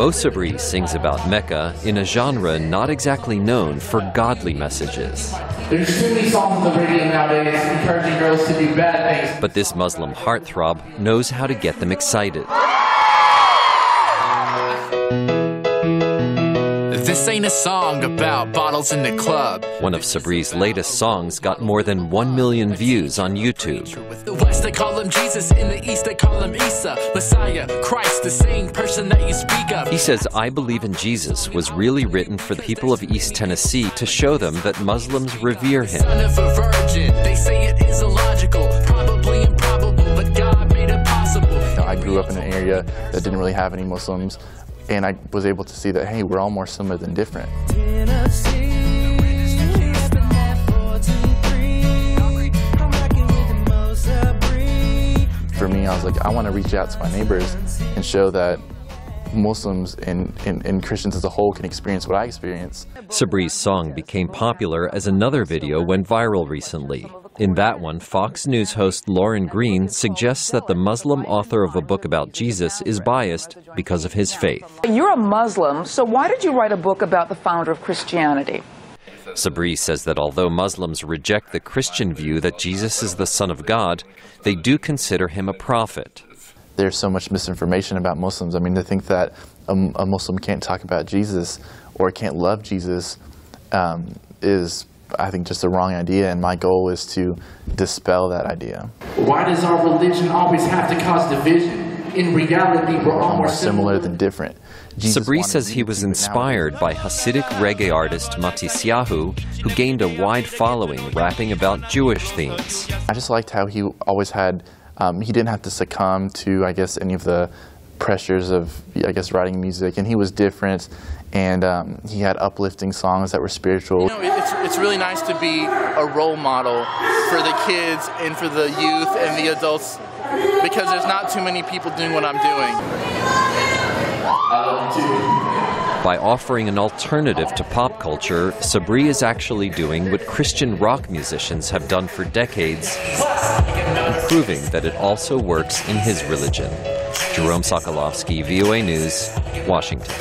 Mo Sabri sings about Mecca in a genre not exactly known for godly messages. There's too many songs on the radio nowadays encouraging girls to do bad things. But this Muslim heartthrob knows how to get them excited. This ain't a song about bottles in the club. One of Sabri's latest songs got more than 1 million views on YouTube. The West, they call him Jesus. In the East, they call him Isa. Messiah, Christ, the same person that you speak of. He says, I Believe in Jesus was really written for the people of East Tennessee to show them that Muslims revere him. Son of a virgin. They say it is illogical, probably improbable, but God made it possible. You know, I grew up in an area that didn't really have any Muslims, and I was able to see that, hey, we're all more similar than different. For me, I was like, I want to reach out to my neighbors and show that Muslims and, and, and Christians as a whole can experience what I experience. Sabri's song became popular as another video went viral recently. In that one, Fox News host Lauren Green suggests that the Muslim author of a book about Jesus is biased because of his faith. You're a Muslim, so why did you write a book about the founder of Christianity? Sabri says that although Muslims reject the Christian view that Jesus is the Son of God, they do consider him a prophet. There's so much misinformation about Muslims. I mean, to think that a, a Muslim can't talk about Jesus or can't love Jesus um, is, I think, just the wrong idea, and my goal is to dispel that idea. Why does our religion always have to cause division? In reality, we're all more Similar than different. Jesus Sabri says he was inspired by Hasidic reggae artist Matisyahu, who gained a wide following rapping about Jewish themes. I just liked how he always had, um, he didn't have to succumb to, I guess, any of the pressures of, I guess, writing music, and he was different, and um, he had uplifting songs that were spiritual. You know, it's, it's really nice to be a role model for the kids and for the youth and the adults because there's not too many people doing what I'm doing. By offering an alternative to pop culture, Sabri is actually doing what Christian rock musicians have done for decades, and proving that it also works in his religion. Jerome Socolovsky, VOA News, Washington.